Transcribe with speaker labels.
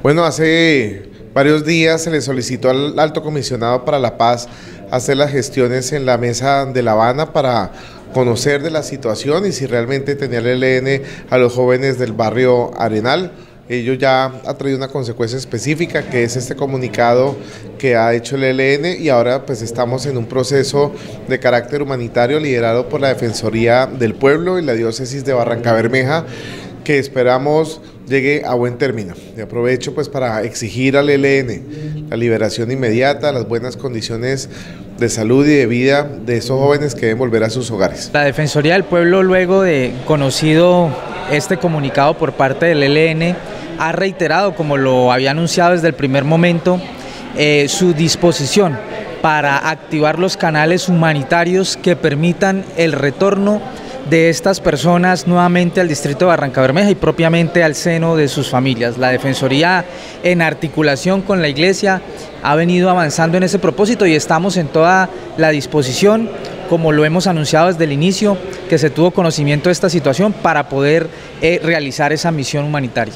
Speaker 1: Bueno, hace varios días se le solicitó al alto comisionado para la paz hacer las gestiones en la mesa de La Habana para conocer de la situación y si realmente tenía el ELN a los jóvenes del barrio Arenal. Ello ya ha traído una consecuencia específica que es este comunicado que ha hecho el ELN y ahora pues estamos en un proceso de carácter humanitario liderado por la Defensoría del Pueblo y la Diócesis de Barranca Bermeja que esperamos llegue a buen término. Y aprovecho pues para exigir al ELN la liberación inmediata, las buenas condiciones de salud y de vida de esos jóvenes que deben volver a sus hogares.
Speaker 2: La Defensoría del Pueblo, luego de conocido este comunicado por parte del ELN, ha reiterado, como lo había anunciado desde el primer momento, eh, su disposición para activar los canales humanitarios que permitan el retorno de estas personas nuevamente al distrito de Barranca Bermeja y propiamente al seno de sus familias. La Defensoría, en articulación con la Iglesia, ha venido avanzando en ese propósito y estamos en toda la disposición, como lo hemos anunciado desde el inicio, que se tuvo conocimiento de esta situación para poder eh, realizar esa misión humanitaria.